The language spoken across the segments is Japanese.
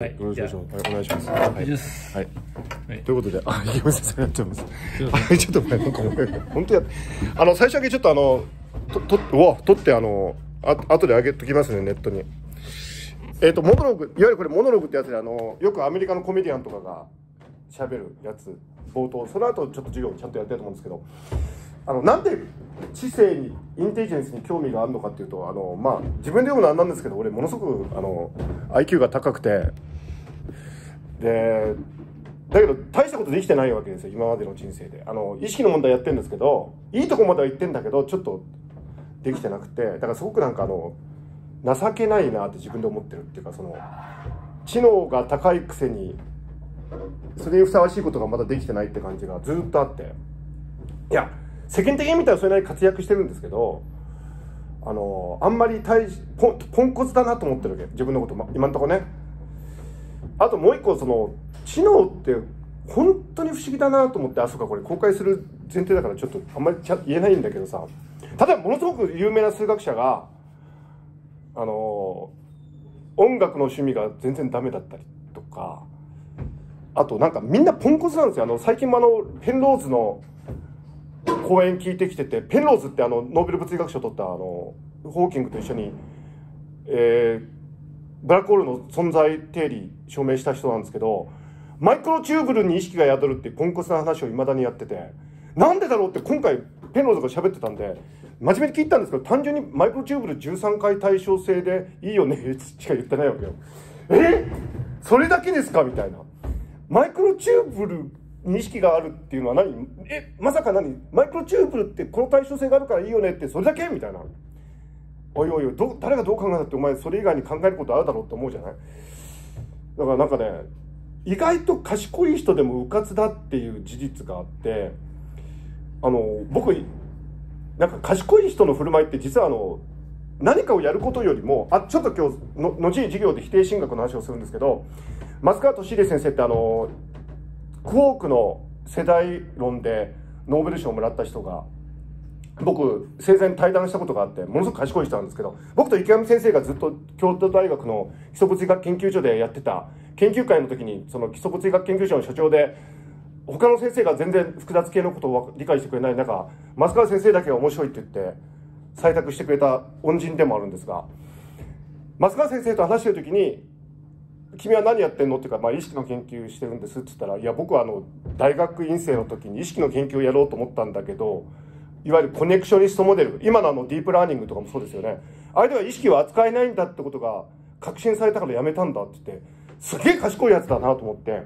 はい、よろしくお願いします。はい、お願いします。はい、はい。ということで、あ、池本先生やってます。すいまはい、ちょっと本当や。あの、最初だけちょっとあの、と、と、うわ、撮って、あの、あ、後で上げときますね、ネットに。えっ、と、モノログ、いわゆるこれモノログってやつで、あの、よくアメリカのコメディアンとかが喋るやつ、冒頭、その後ちょっと授業ちゃんとやりたいと思うんですけど、あの、なんで知性に、インテリジェンスに興味があるのかっていうと、あの、まあ、自分で言うのはなんなんですけど、俺、ものすごく、あの、IQ が高くて、でだけど大したことできてないわけですよ今までの人生で。あの意識の問題やってるんですけどいいとこまでは言ってんだけどちょっとできてなくて。だからすごくなんかあの情けないなって自分で思ってるっていうかその知能が高いくせにそれにふさわしいことがまだできてないって感じがずっとあって。いや世間的に見たらそれなりに活躍してるんですけどあのあんまり大ポンポンコツだなと思ってるわけ。自分のこと今のとこね。あともう一個その知能って本当に不思議だなと思ってあそうかこれ公開する前提だからちょっとあんまりちゃ言えないんだけどさ。例えばものすごく有名な数学者があの音楽の趣味が全然ダメだったりとか。あとなんかみんなポンコツなんですよ。あの最近もあのペンローズの講演聞いてきててペンローズってあのノーベル物理学賞取ったあのホーキングと一緒にえーブラックホールの存在定理証明した人なんですけどマイクロチューブルに意識が宿るってポンコツな話をいまだにやっててなんでだろうって今回ペンローズが喋ってたんで真面目に聞いたんですけど単純にマイクロチューブル13回対称性でいいよねしか言ってないわけよ。え？それだけですか？みたいな。マイクロチューブルに意識があるっていうのは何？え？まさか何？マイクロチューブルってこの対称性があるからいいよねってそれだけ？みたいな。おいおいど誰がどう考えたってお前それ以外に考えることあるだろうって思うじゃない？だからなんかね意外と賢い人でも迂闊だっていう事実があってあの僕なんか賢い人の振る舞いって実はあの何かをやることよりもあちょっと今日の後に授業で否定神学の話をするんですけど松川敏秀先生ってあのクォークの世代論でノーベル賞をもらった人が僕生前対談したことがあってものすごく賢い人なんですけど僕と池上先生がずっと京都大学の基礎物理学研究所でやってた研究会の時にその基礎物理学研究所の所長で他の先生が全然複雑系のことを理解してくれない中増川先生だけが面白いって言って採択してくれた恩人でもあるんですが増川先生と話してる時に「君は何やってんの?」っていうか、まあ、意識の研究してるんですって言ったら「いや僕はあの大学院生の時に意識の研究をやろうと思ったんだけど」いわゆるコネクショニストモデル今のあのディープラーニングとかもそうですよね。あれでは意識を扱えないんだってことが確信されたからやめたんだって言ってすげえ賢いやつだなと思って。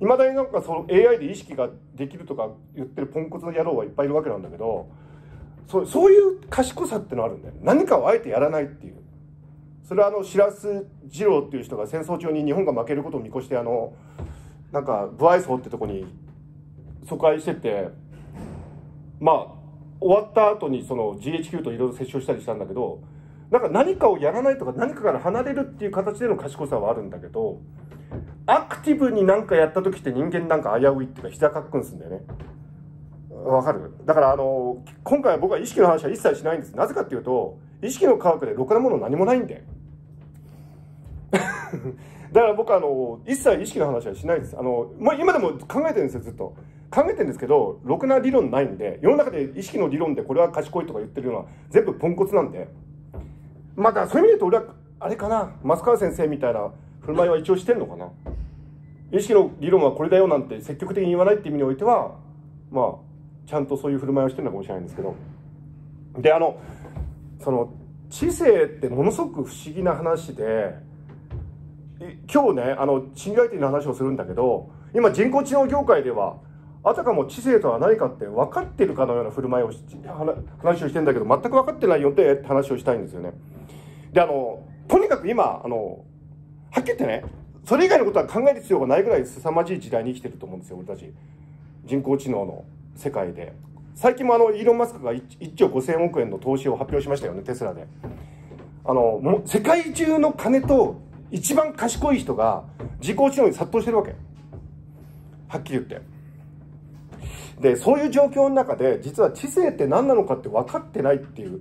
いまだになんかその AI で意識ができるとか言ってるポンコツの野郎はいっぱいいるわけなんだけどそうそういう賢さってのあるんだよ何かをあえてやらないっていう。それはあの白洲二郎っていう人が戦争中に日本が負けることを見越してあのなんか武愛荘ってとこに疎開しててまあ終わった後にその GHQ といろいろ接触したりしたんだけどなんか何かをやらないとか何かから離れるっていう形での賢さはあるんだけどアクティブに何かやった時って人間なんか危ういっていうか膝かっくんすんだよね。わかる？だからあの今回は僕は意識の話は一切しないんです。なぜかっていうと意識の科学でろくなもの何もないんで だから僕はあの一切意識の話はしないです。あの、今でも考えてるんですよずっと。考えてるんですけどろくな理論ないんで世の中で意識の理論でこれは賢いとか言ってるのは全部ポンコツなんで。まあだそういう意味で言うと俺はあれかな増川先生みたいな振る舞いは一応してるのかな。意識の理論はこれだよなんて積極的に言わないっていう意味においてはまあちゃんとそういう振る舞いをしてるのかもしれないんですけど。であのその知性ってものすごく不思議な話で今日ねあのシンギュラリティの話をするんだけど今人工知能業界ではあたかも知性とは何かって分かってるかのような振る舞いを話をしてんだけど全く分かってないよって話をしたいんですよね。であのとにかく今あのはっきり言ってねそれ以外のことは考える必要がないぐらい凄まじい時代に生きてると思うんですよ俺たち。人工知能の世界で。最近もあのイーロン・マスクが 1, 1兆5000億円の投資を発表しましたよねテスラで。あのもう世界中の金と一番賢い人が人工知能に殺到してるわけ。はっきり言って。でそういう状況の中で実は知性って何なのかって分かってないっていう。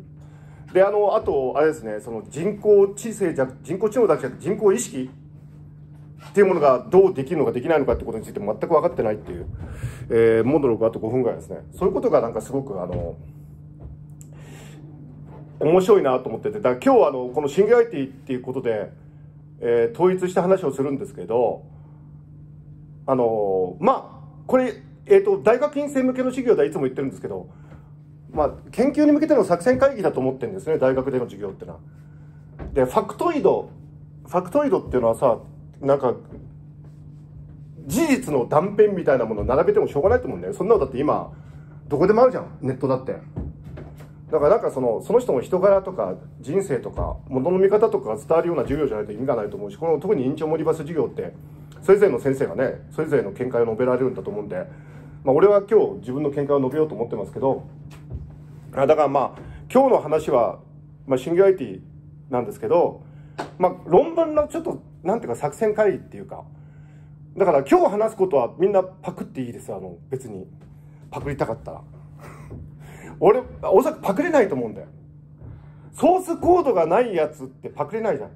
であのあとあれですねその人工知性じゃ人工知能だけじゃなくて人工意識っていうものがどうできるのかできないのかってことについて全く分かってないっていう、えー、モノログあと5分ぐらいですね。そういうことがなんかすごくあの面白いなと思ってて。だから今日あのこのシンギュラリティっていうことで、えー、統一した話をするんですけどあのまあこれ、えーと、大学院生向けの授業ではいつも言ってるんですけど、まあ、研究に向けての作戦会議だと思ってるんですね大学での授業ってのは。でファクトイドファクトイドっていうのはさなんか事実の断片みたいなものを並べてもしょうがないと思うんだよそんなのだって今どこでもあるじゃんネットだってだからなんかそのその人の人柄とか人生とか物の見方とかが伝わるような授業じゃないと意味がないと思うしこの特に院長モリバス授業ってそれぞれの先生がねそれぞれの見解を述べられるんだと思うんで、まあ、俺は今日自分の見解を述べようと思ってますけどだからまあ今日の話は、まあ、シンギュラリティなんですけど、まあ、論文のちょっとなんていうか作戦会議っていうかだから今日話すことはみんなパクっていいですあの別に。パクりたかったら。俺おそらくパクれないと思うんだよ。ソースコードがないやつってパクれないじゃん。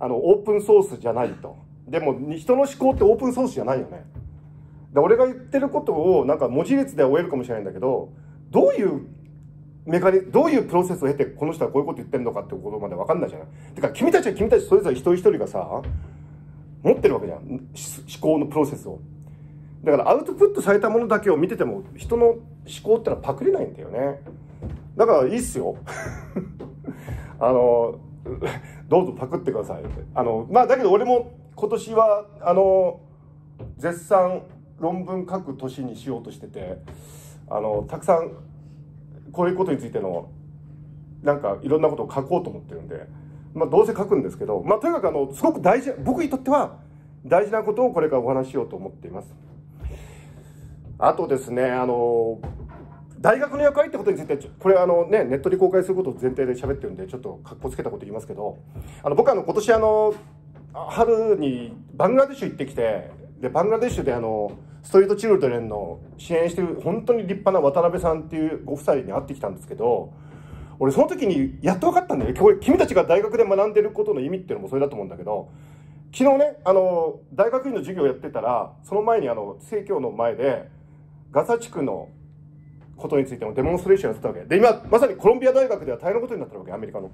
あのオープンソースじゃないと。でも人の思考ってオープンソースじゃないよね。で俺が言ってることをなんか文字列で終えるかもしれないんだけどどういうメカニどういうプロセスを経てこの人はこういうこと言ってるのかってことまで分かんないじゃない。てか君たちは君たちそれぞれ一人一人がさ持ってるわけじゃん。思考のプロセスを。だからアウトプットされたものだけを見てても人の思考ってのはパクれないんだよね。だからいいっすよ。あのどうぞパクってください。あのまあだけど俺も今年はあの絶賛論文書く年にしようとしててあのたくさんこういうことについてのなんかいろんなことを書こうと思ってるんで、まあ、どうせ書くんですけど、まあ、とにかくあのすごく大事僕にとっては大事なことをこれからお話ししようと思っています。あとですねあの大学の役割ってことについてこれあの、ね、ネットで公開することを前提で喋ってるんでちょっとかっこつけたこと言いますけどあの僕あの今年あの春にバングラデシュ行ってきてでバングラデシュであのストリートチルドレンの支援してる本当に立派な渡辺さんっていうご夫妻に会ってきたんですけど俺その時にやっと分かったんだよ君たちが大学で学んでることの意味っていうのもそれだと思うんだけど昨日ねあの大学院の授業やってたらその前にあの生協の前でガザ地区のことについてのデモンストレーションやってたわけ。で今まさにコロンビア大学では大変なことになってるわけアメリカの。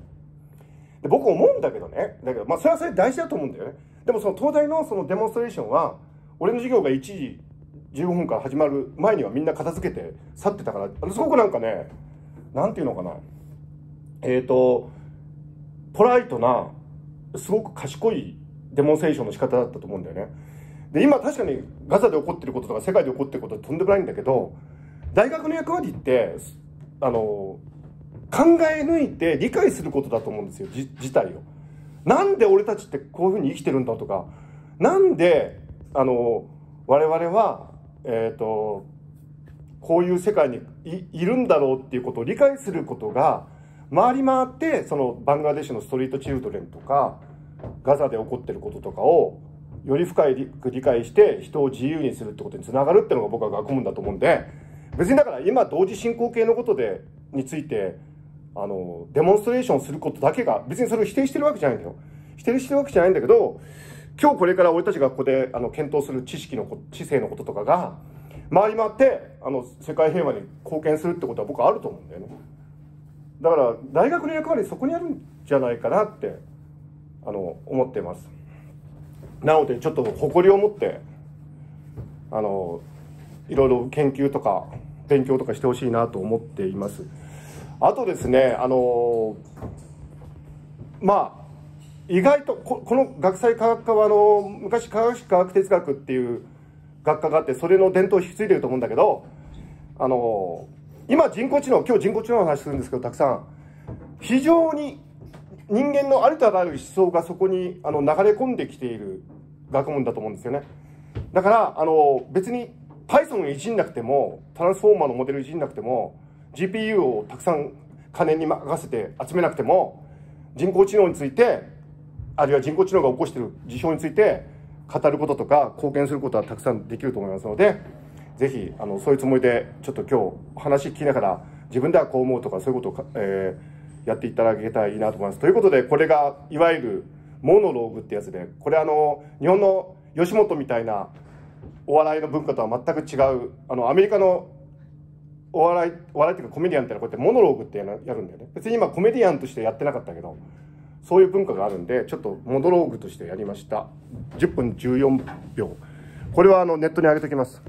で僕思うんだけどね。だけどまあそれはそれ大事だと思うんだよね。でもその東大のそのデモンストレーションは俺の授業が1時15分から始まる前にはみんな片付けて去ってたからすごくなんかね何て言うのかなえっ、ー、とポライトなすごく賢いデモンスレーションの仕方だったと思うんだよねで今確かにガザで起こってることとか世界で起こってることはとんでもないんだけど大学の役割ってあの考え抜いて理解することだと思うんですよ事態を。なんで俺たちってこういうふうに生きてるんだとかなんであの我々は、えーと、こういう世界にいるんだろうっていうことを理解することが回り回ってそのバングラデシュのストリートチルドレンとかガザで起こってることとかをより深い理解して人を自由にするってことにつながるっていうのが僕は学問だと思うんで別にだから今同時進行形のことでについてあのデモンストレーションすることだけが別にそれを否定してるわけじゃないんだよ。否定してるわけじゃないんだけど今日これから俺たちがここであの検討する知識の知性のこととかが回り回ってあの世界平和に貢献するってことは僕はあると思うんだよね。だから大学の役割そこにあるんじゃないかなってあの思っています。なのでちょっと誇りを持ってあのいろいろ研究とか勉強とかしてほしいなと思っています。あとですねあのまあ意外とこの学際科学科はあの昔科学史科学哲学っていう学科があってそれの伝統を引き継いでると思うんだけどあの今人工知能今日人工知能の話するんですけどたくさん。非常に人間のありとあらゆる思想がそこにあの流れ込んできている学問だと思うんですよね。だからあの別に Python いじんなくてもトランスフォーマーのモデルいじんなくても GPU をたくさん金に任せて集めなくても人工知能についてあるいは人工知能が起こしている事象について語ることとか貢献することはたくさんできると思いますのでぜひあのそういうつもりでちょっと今日話聞きながら自分ではこう思うとかそういうことを、えー、やっていただけたらいいなと思います。ということでこれがいわゆるモノローグってやつでこれあの日本の吉本みたいなお笑いの文化とは全く違うあのアメリカのお笑いお笑いっていうかコメディアンってのはこうやってモノローグってやるんだよね別に今コメディアンとしてやってなかったけどそういう文化があるんでちょっとモノローグとしてやりました。10分14秒。これはあのネットに上げておきます。